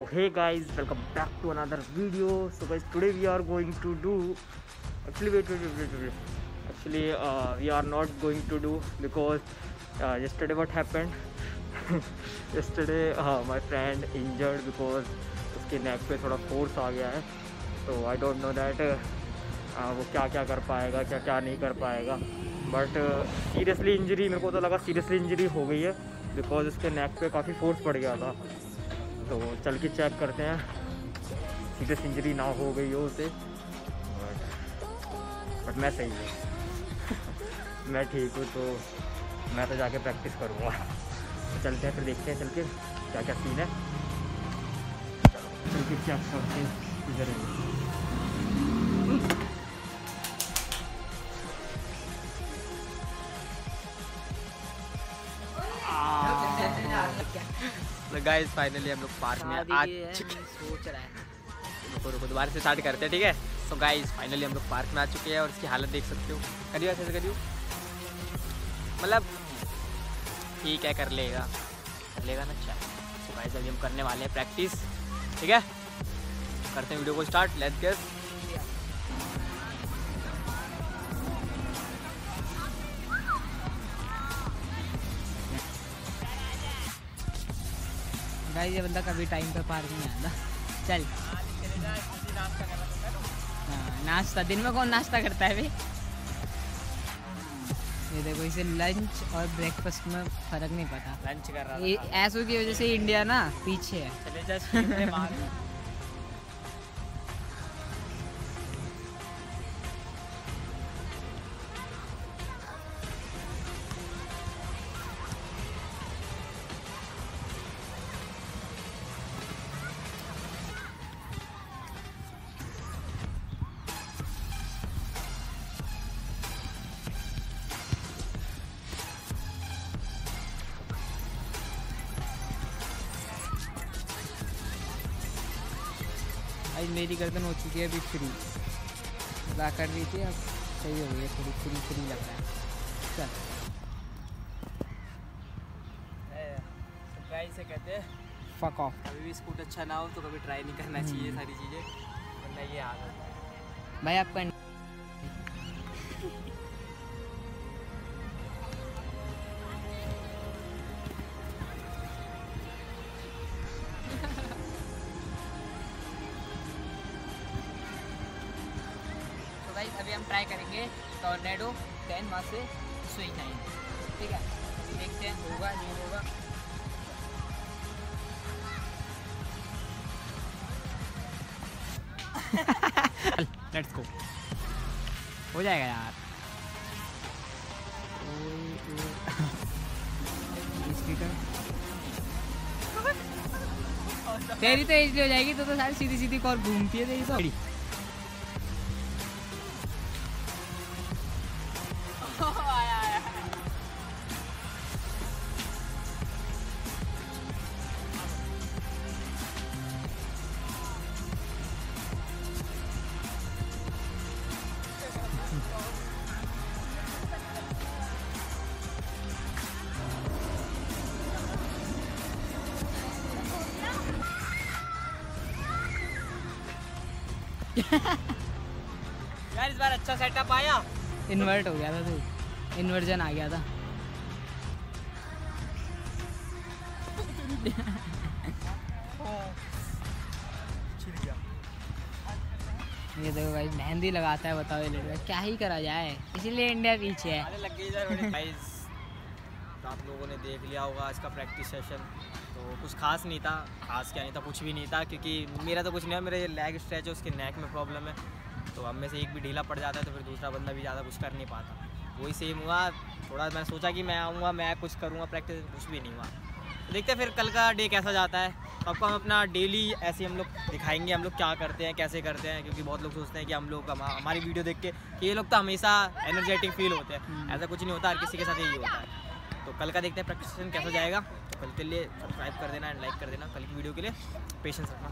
Hey guys welcome back to another video so guys today we are going to do actually wait wait wait wait actually we are not going to do because yesterday what happened yesterday my friend injured because उसके neck पे थोड़ा force आ गया है. तो I don't know that वो क्या क्या कर पाएगा, क्या क्या नहीं कर पाएगा. बट सीरियसली इंजरी मेरे को तो लगा सीरियसली इंजरी हो गई है बिकॉज़ उसके नेक पे काफ़ी फोर्स पड़ गया था. तो चल के चेक करते हैं। सीरियस इंजरी ना हो गई हो उसे। बट बट मैं सही हूँ। मैं ठीक हूँ तो मैं तो जाके प्रैक्टिस करूँगा। तो चलते हैं फिर देखते हैं चल के क्या क्या सीन है। चलो चल के चेक करते हैं। इधर तो गाइस फाइनली हम लोग पार्क में आ चुके सोच रहा है। रुको रुको दोबारा से स्टार्ट करते हैं ठीक है? तो गाइस फाइनली हम लोग पार्क में आ चुके हैं और इसकी हालत देख सकते हो। करियो ऐसे करियो। मतलब ठीक है कर लेगा। कर लेगा ना अच्छा। तो गाइस अभी हम करने वाले हैं प्रैक्टिस ठीक है? करते हैं वीडियो को स्टार्ट लेट्स गेट गाइस ये बंदा कभी टाइम पे पार्क नहीं आता। चल। हाँ, नाश्ता दिन में कौन नाश्ता करता है भाई ये देखो इसे लंच और ब्रेकफास्ट में फ़र्क नहीं पता। लंच कर रहा ये ऐसों की वजह से इंडिया ना पीछे है। आज मेरी गर्दन हो चुकी है अभी फ्री अदा कर रही थी अब सही हो गई है थोड़ी फ्री फ्री लग रहा है। चल। गाइस से कहते हैं फक ऑफ़ कभी भी स्कूट अच्छा ना हो तो कभी ट्राई नहीं करना चाहिए सारी चीज़ें वरना ये आ जाता है। भाई आपका अभी हम ट्राई करेंगे टॉर्नेडो टेन वहाँ से स्विंग नाइन ठीक है? देखते हैं होगा नहीं होगा। लेट्स गो हो जाएगा यार। तेरी तो एज हो जाएगी तो तो सारी सीधी सीधी कॉर घूमती है तेरी तो। यार इस बार अच्छा सेटअप आया। इन्वर्ट हो गया था तू। इन्वर्जन आ गया था। ये देखो भाई मेहंदी लगाता है बताओ ये लड़का क्या ही करा जाए? इसीलिए इंडिया पीछे है अरे लग गई इधर बड़ी गाइस तो आप लोगों ने देख लिया होगा आज का प्रैक्टिस सेशन तो कुछ खास नहीं था, खास क्या नहीं था, कुछ भी नहीं था, क्योंकि मेरा तो कुछ नहीं है, मेरा ये लेग स्ट्रेच है, उसके नेक में प्रॉब्लम है। तो हम में से एक भी ढीला पड़ जाता है तो फिर दूसरा बंदा भी ज़्यादा कुछ कर नहीं पाता। वही सेम हुआ, थोड़ा मैंने सोचा कि मैं आऊँगा, मैं कुछ करूँगा प्रैक्टिस कुछ भी नहीं हुआ। देखते फिर कल का डे कैसा जाता है। आपको हम अपना डेली ऐसे हम लोग दिखाएँगे हम लोग क्या करते हैं कैसे करते हैं क्योंकि बहुत लोग सोचते हैं कि हम लोग हम, हमारी वीडियो देख के कि ये लोग तो हमेशा एनर्जेटिक फील होते हैं। ऐसा कुछ नहीं होता हर किसी के साथ यही होता है। तो कल का देखते हैं प्रैक्टिस कैसा जाएगा। तो कल के लिए सब्सक्राइब कर देना एंड लाइक कर देना कल की वीडियो के लिए पेशेंस रखना।